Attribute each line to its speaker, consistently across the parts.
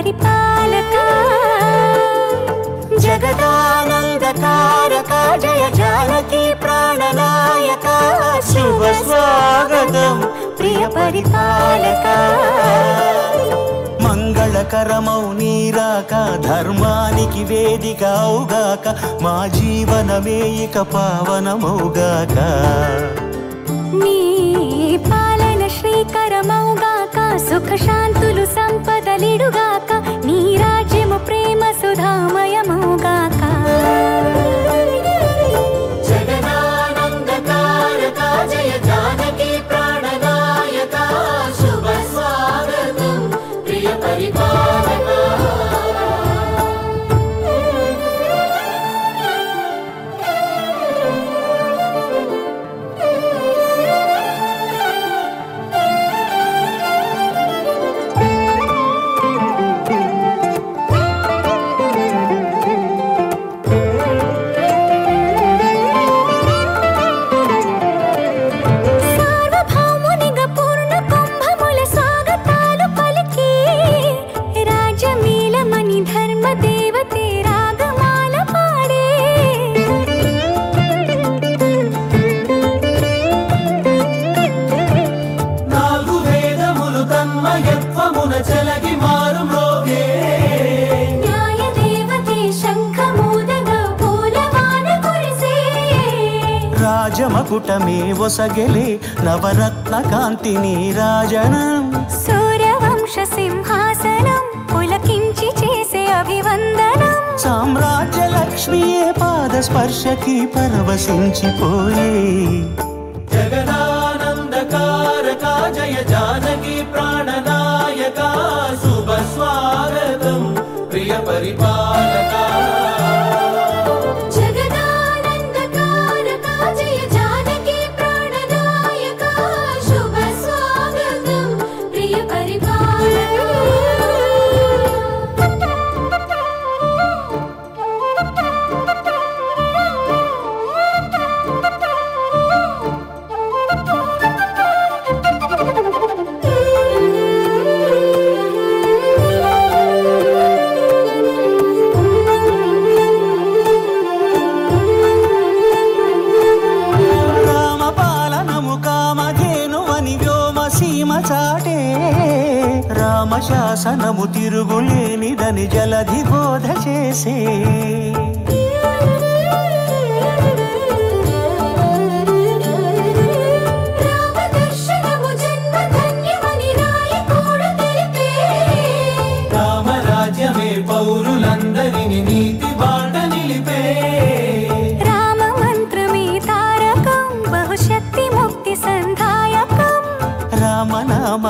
Speaker 1: పరిపాలక.
Speaker 2: జగదానందకారక జయ జానకి ప్రాణనాయక. శుభ స్వాగతం ప్రియ పరిపాలక. మంగళకరమౌ నీరాక ధర్మానికి వేదికవుగాక మా జీవనమే ఇక పావనమౌగాక.
Speaker 1: నీ పాలన శ్రీకరమౌగాక సుఖ శాంతులు సంపదలిడుగాక.
Speaker 2: మకుటమే ఒసగెలే నవరత్న కాంతి నీరాజనం
Speaker 1: సూర్యవంశ సింహాసనం పులకించి చేసే అభివందనం.
Speaker 2: సామ్రాజ్య లక్ష్మియే పాద స్పర్శకి పరవశించిపోయే. జగదానందకారక జయ జానకి ప్రాణనాయక శుభ స్వాగతం. ప్రియ పరిపా
Speaker 1: రామశాసనము తిరుగులేనిదని జలధి బోధ చేసే.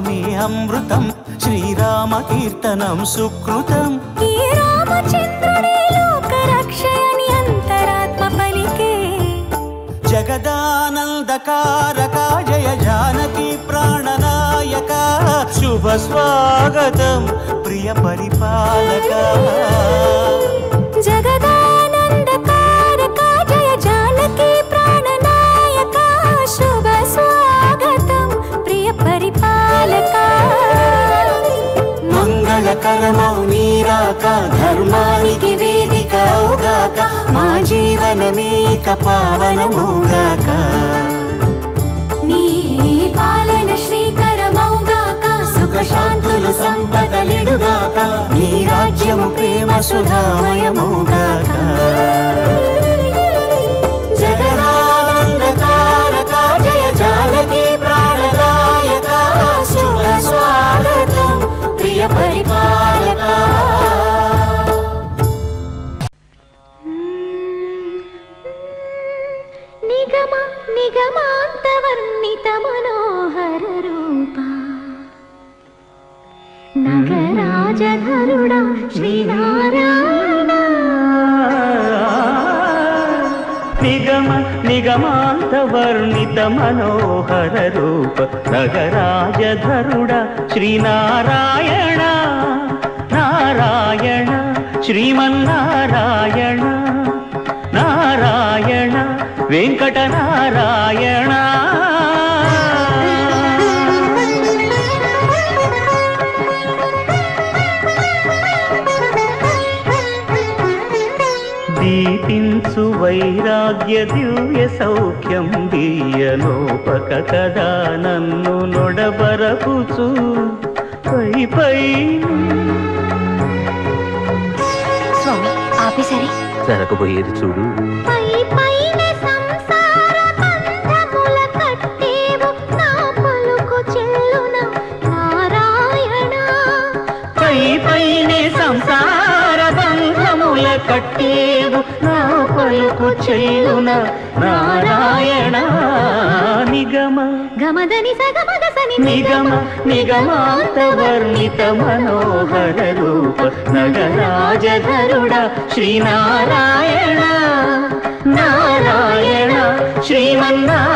Speaker 1: मृतं श्रीरामकीर्तनं सुकृतम्।
Speaker 3: जगदानन्दकारका जय जानकी प्राणनायका शुभ स्वागतम् प्रिय परिपालका
Speaker 1: మంగళకరమౌ నీరాక ధర్మానికి వేదిక అవుగాక మా జీవనమేక పావనమౌగాక
Speaker 3: నీ పాలన శ్రీకరమౌగాక
Speaker 1: సుఖ శాంతులు సంపదలిడుగాక నీ రాజ్యము ప్రేమ సుధామయమౌగాక జగదానందకారక
Speaker 3: నిగమ
Speaker 2: నిగమాంత వర్ణిత మనోహర రూప నగరాజధరుడ శ్రీనారాయణ నారాయణ శ్రీమన్నారాయణ నారాయణ వెంకట దీపించు వైరాగ్య దివ్య సౌఖ్యం దీయనోపక కదా నన్ను నొడబరపుచు. పై పై
Speaker 3: స్వామి ఆపేసరి
Speaker 2: జరగబోయేది చూడు.
Speaker 3: కట్టేవు నా పలుకు చెల్లున నారాయణ
Speaker 2: నిగమ.
Speaker 3: గమదని సగమగ సని
Speaker 2: నిగమ. నిగమాంత వర్ణిత మనోహర రూప నగరాజధరుడ శ్రీనారాయణ. నారాయణ శ్రీమన్నారాయణ.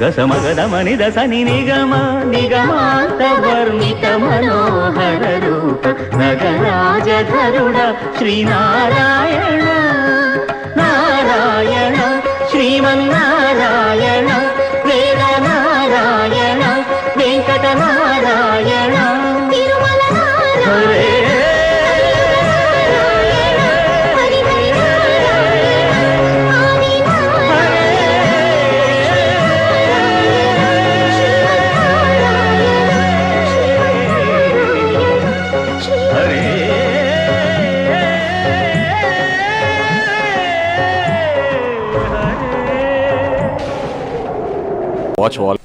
Speaker 2: గసమగదమని దసని నిగమ నిగమాంత వర్ణిత మనోహర రూప నగరాజధరుడ శ్రీనారాయణ నారాయణ
Speaker 3: శ్రీమన్నా
Speaker 4: watch all